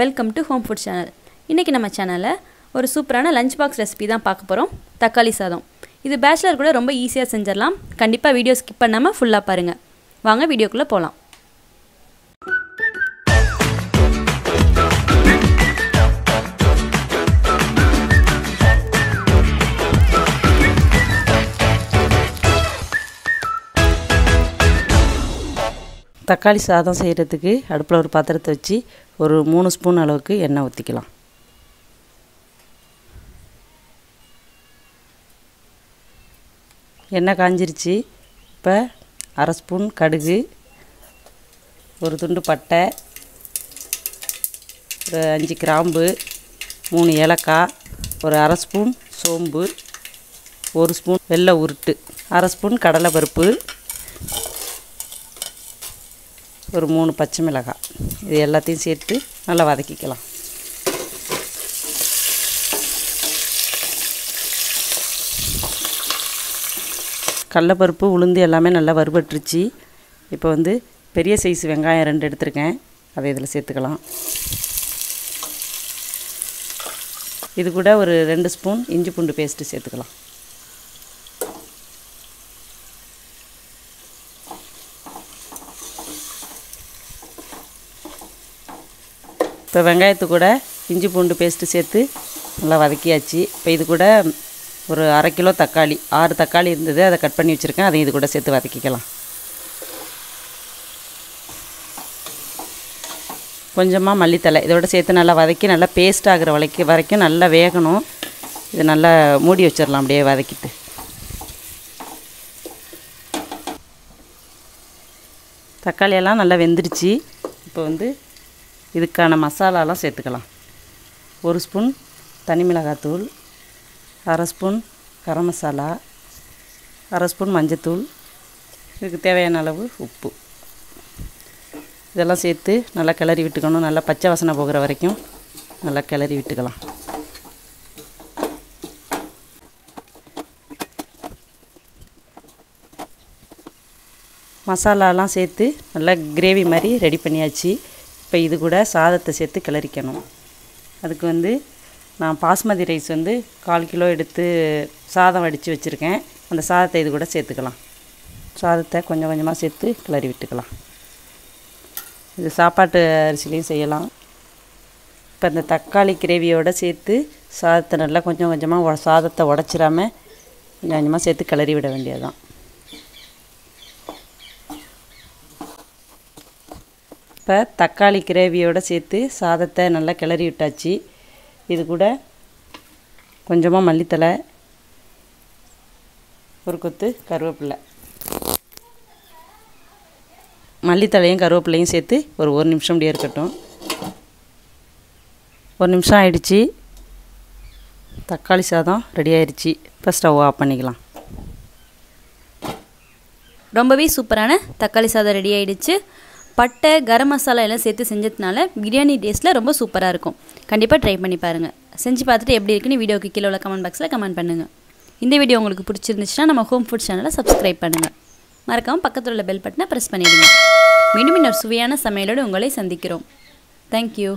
Welcome to home food channel இன்றைக்கி நம்ம சேனலில் ஒரு சூப்பரான லஞ்ச் பாக்ஸ் ரெசிபி தான் பார்க்க போகிறோம் தக்காளி சாதம். இது பேச்சுலர் கூட ரொம்ப ஈஸியாக செஞ்சிடலாம். கண்டிப்பாக வீடியோ ஸ்கிப் பண்ணாமல் ஃபுல்லாக பாருங்கள் வாங்க வீடியோக்குள்ளே போகலாம் தக்காளி சாதம் செய்கிறதுக்கு அடுப்பில் ஒரு பாத்திரத்தை வச்சு ஒரு மூணு ஸ்பூன் அளவுக்கு எண்ணெய் ஊற்றிக்கலாம் எண்ணெய் காஞ்சிருச்சு. இப்போ அரை ஸ்பூன் கடுகு ஒரு துண்டு பட்டை ஒரு அஞ்சு கிராம்பு மூணு ஏலக்காய் ஒரு அரை ஸ்பூன் சோம்பு ஒரு ஸ்பூன் வெள்ளை உருட்டு அரை ஸ்பூன் கடலைப்பருப்பு ஒரு மூணு பச்சை மிளகாய். இது எல்லாத்தையும் சேர்த்து நல்லா வதக்கிக்கலாம். கடலப்பருப்பு உளுந்து எல்லாமே நல்லா வறுபட்டுருச்சு. இப்போ வந்து பெரிய சைஸ் வெங்காயம் ரெண்டு எடுத்திருக்கேன். அதை இதில் சேர்த்துக்கலாம். இது கூட ஒரு ரெண்டு ஸ்பூன் இஞ்சி பூண்டு பேஸ்ட்டு சேர்த்துக்கலாம். இப்போ வெங்காயத்து கூட இஞ்சி பூண்டு பேஸ்ட்டு சேர்த்து நல்லா வதக்கியாச்சு. இப்போ இது கூட ஒரு அரை கிலோ தக்காளி ஆறு தக்காளி இருந்தது அதை கட் பண்ணி வச்சுருக்கேன். அதையும் இது கூட சேர்த்து வதக்கிக்கலாம். கொஞ்சமாக மல்லித்தலை இதோட சேர்த்து நல்லா வதக்கி நல்லா பேஸ்ட் ஆகிற வளைக்கு வரைக்கும் நல்லா வேகணும். இது நல்லா மூடி வச்சிடலாம் அப்படியே வதக்கிட்டு. தக்காளியெல்லாம் நல்லா வெந்துருச்சு இப்போ வந்து இதுக்கான மசாலாலாம் சேர்த்துக்கலாம். ஒரு ஸ்பூன் தனி மிளகாத்தூள் அரை ஸ்பூன் கரம் மசாலா அரை ஸ்பூன் மஞ்சத்தூள் இதுக்கு தேவையான அளவு உப்பு. இதெல்லாம் சேர்த்து நல்லா கிளறி விட்டுக்கணும். நல்லா பச்சை வாசனை போகிற வரைக்கும் நல்லா கிளறி விட்டுக்கலாம். மசாலாலாம் சேர்த்து நல்லா கிரேவி மாதிரி ரெடி பண்ணியாச்சு. இப்போ இது கூட சாதத்தை சேர்த்து கிளறிக்கணும். அதுக்கு வந்து நான் பாஸ்மதி ரைஸ் வந்து கால் கிலோ எடுத்து சாதம் வடித்து வச்சுருக்கேன். அந்த சாதத்தை இது கூட சேர்த்துக்கலாம். சாதத்தை கொஞ்சம் கொஞ்சமாக சேர்த்து கிளறி விட்டுக்கலாம். இது சாப்பாட்டு அரிசிலையும் செய்யலாம். இப்போ இந்த தக்காளி கிரேவியோடு சேர்த்து சாதத்தை நல்லா கொஞ்சம் கொஞ்சமாக சாதத்தை உடச்சிடாம கொஞ்சம் கொஞ்சமாக சேர்த்து கிளறி விட வேண்டியது தான் இப்போ தக்காளி கிரேவியோடு சேர்த்து சாதத்தை நல்லா கிளறி விட்டாச்சு. இது கூட கொஞ்சமாக மல்லித்தலை ஒரு கொத்து கருவேப்பிலை. மல்லித்தலையும் கருவேப்பிலையும் சேர்த்து ஒரு ஒரு நிமிஷம் அப்படியே இருக்கட்டும். ஒரு நிமிஷம் ஆயிடுச்சு. தக்காளி சாதம் ரெடி ஆயிடுச்சு இப்போ ஸ்டவ் ஆஃப் பண்ணிக்கலாம். ரொம்பவே சூப்பரான தக்காளி சாதம் ரெடி ஆயிடுச்சு. பட்டை கரம் மசாலா எல்லாம் சேர்த்து செஞ்சதுனால பிரியாணி டேஸ்ட்டில் ரொம்ப சூப்பராக இருக்கும். கண்டிப்பாக ட்ரை பண்ணி பாருங்கள் செஞ்சு பார்த்துட்டு எப்படி இருக்குன்னு வீடியோக்கு கீழே உள்ள கமெண்ட் பாக்ஸில் கமெண்ட் பண்ணுங்கள் இந்த வீடியோ உங்களுக்கு பிடிச்சிருந்துச்சுன்னா நம்ம ஹோம் ஃபுட் சேனலை சப்ஸ்கிரைப் பண்ணுங்கள் மறக்காமல் பக்கத்தில் உள்ள பெல் பட்டனை ப்ரெஸ் பண்ணிவிடுங்க மீண்டும் இன்னொரு சுவையான சமையலோடு உங்களை சந்திக்கிறோம். தேங்க்யூ